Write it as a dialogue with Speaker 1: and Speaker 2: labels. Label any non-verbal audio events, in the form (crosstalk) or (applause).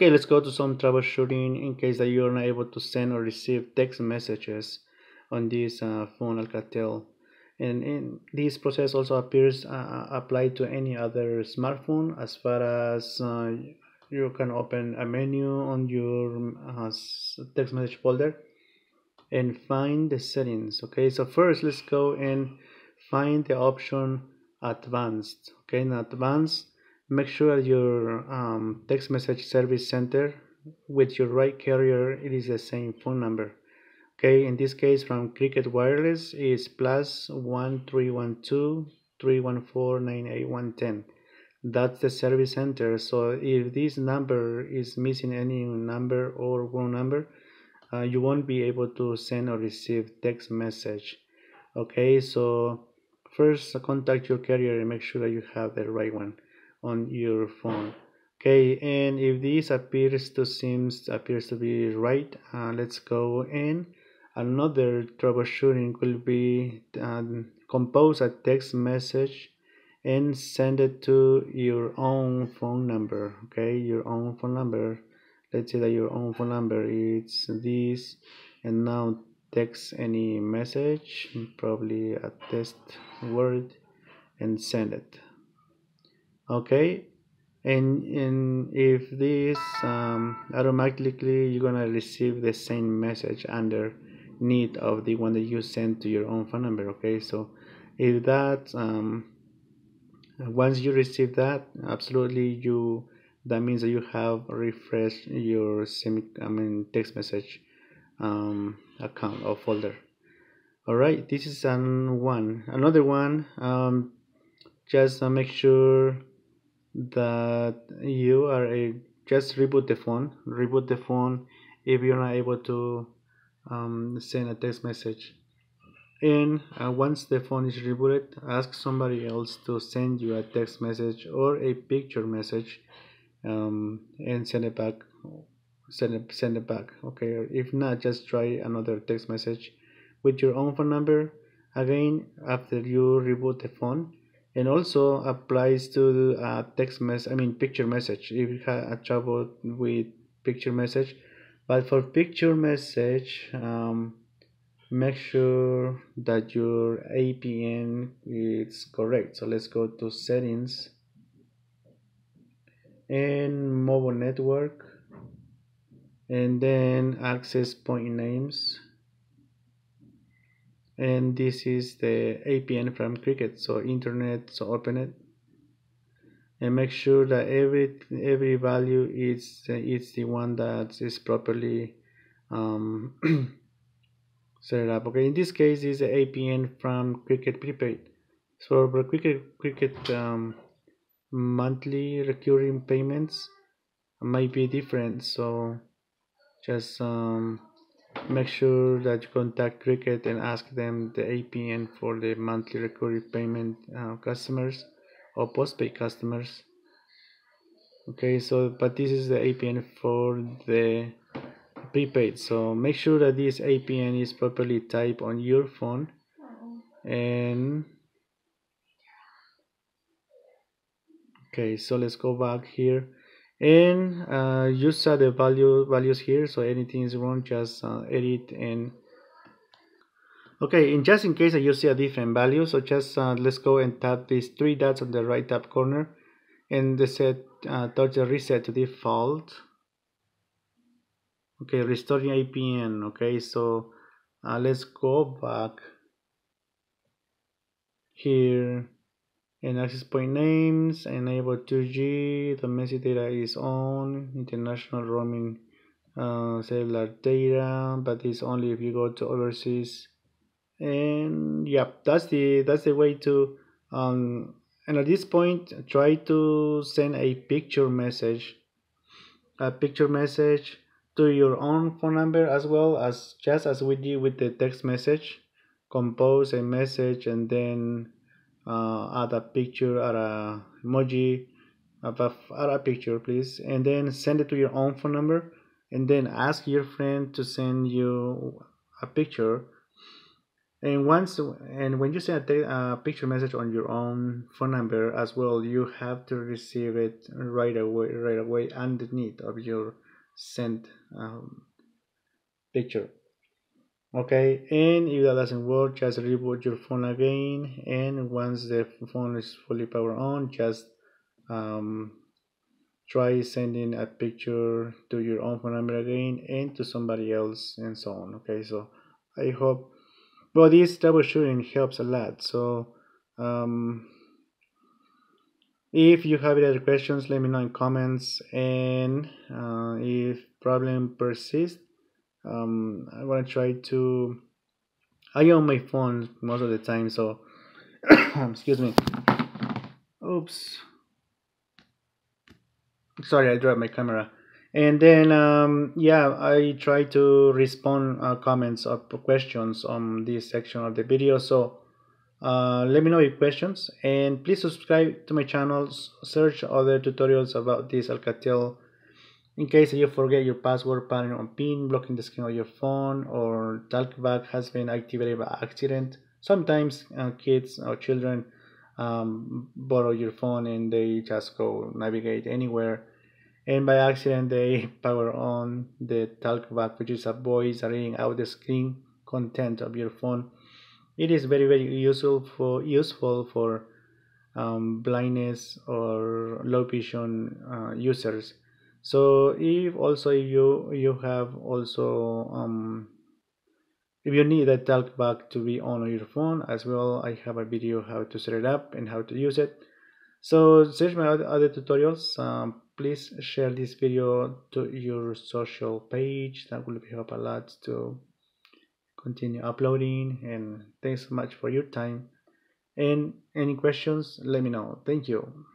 Speaker 1: okay let's go to some troubleshooting in case that you're not able to send or receive text messages on this uh, phone Alcatel. And in this process also appears uh, applied to any other smartphone as far as uh, you can open a menu on your uh, text message folder and find the settings. Okay so first let's go and find the option advanced. Okay in advanced make sure your um, text message service center with your right carrier it is the same phone number okay? In this case from cricket wireless is plus 1312 314 98110 that's the service center. So if this number is missing any number or wrong number uh, you won't be able to send or receive text message okay? So first contact your carrier and make sure that you have the right one on your phone. Okay and if this appears to seems appears to be right uh, let's go in. Another troubleshooting will be um, compose a text message and send it to your own phone number. Okay your own phone number. Let's say that your own phone number is this. And now text any message probably a test word and send it okay? And, and if this um, automatically you're gonna receive the same message under need of the one that you send to your own phone number okay? So if that um, once you receive that absolutely you that means that you have refreshed your sim I mean text message um, account or folder. All right this is an one. Another one um, just uh, make sure that you are a just reboot the phone. Reboot the phone if you're not able to um, send a text message. And uh, once the phone is rebooted ask somebody else to send you a text message or a picture message um, and send it back. Send it send it back okay? If not just try another text message with your own phone number. Again after you reboot the phone and also applies to uh, text message i mean picture message. If you have a trouble with picture message but for picture message um, make sure that your APN is correct. So let's go to settings and mobile network and then access point names and this is the APN from Cricket so internet so open it. And make sure that every every value is is the one that is properly um, (clears throat) set up okay? In this case is the APN from Cricket prepaid. So for Cricket Cricket um, monthly recurring payments might be different so just um, make sure that you contact cricket and ask them the apn for the monthly recurring payment uh, customers or postpaid customers. Okay so but this is the apn for the prepaid. So make sure that this apn is properly typed on your phone and okay so let's go back here and uh, you saw the value values here so anything is wrong just uh, edit and okay and just in case you see a different value so just uh, let's go and tap these three dots on the right top corner and the set uh, touch the reset to default. Okay restoring APN okay so uh, let's go back here and access point names enable 2G domestic data is on. International roaming uh, cellular data but it's only if you go to overseas. And yeah that's the that's the way to um, and at this point try to send a picture message. A picture message to your own phone number as well as just as we did with the text message. Compose a message and then uh, add a picture add a emoji add a picture please. And then send it to your own phone number. And then ask your friend to send you a picture. And once and when you send a, a picture message on your own phone number as well you have to receive it right away right away underneath of your sent um, picture okay and if that doesn't work just reboot your phone again and once the phone is fully powered on just um, try sending a picture to your own phone number again and to somebody else and so on okay so i hope well this troubleshooting helps a lot so um, if you have any other questions let me know in comments and uh, if problem persists um, i want to try to i on my phone most of the time so (coughs) excuse me. Oops. Sorry i dropped my camera. And then um, yeah i try to respond uh, comments or questions on this section of the video so uh, let me know your questions. And please subscribe to my channel search other tutorials about this alcatel in case you forget your password pattern or pin blocking the screen of your phone or talkback has been activated by accident. Sometimes uh, kids or children um, borrow your phone and they just go navigate anywhere. And by accident they (laughs) power on the talkback which is a voice reading out the screen content of your phone. It is very very useful for useful for um, blindness or low vision uh, users so if also you you have also um, if you need a talkback to be on your phone as well i have a video how to set it up and how to use it. So search my other tutorials um, please share this video to your social page. That will help a lot to continue uploading and thanks so much for your time. And any questions let me know. Thank you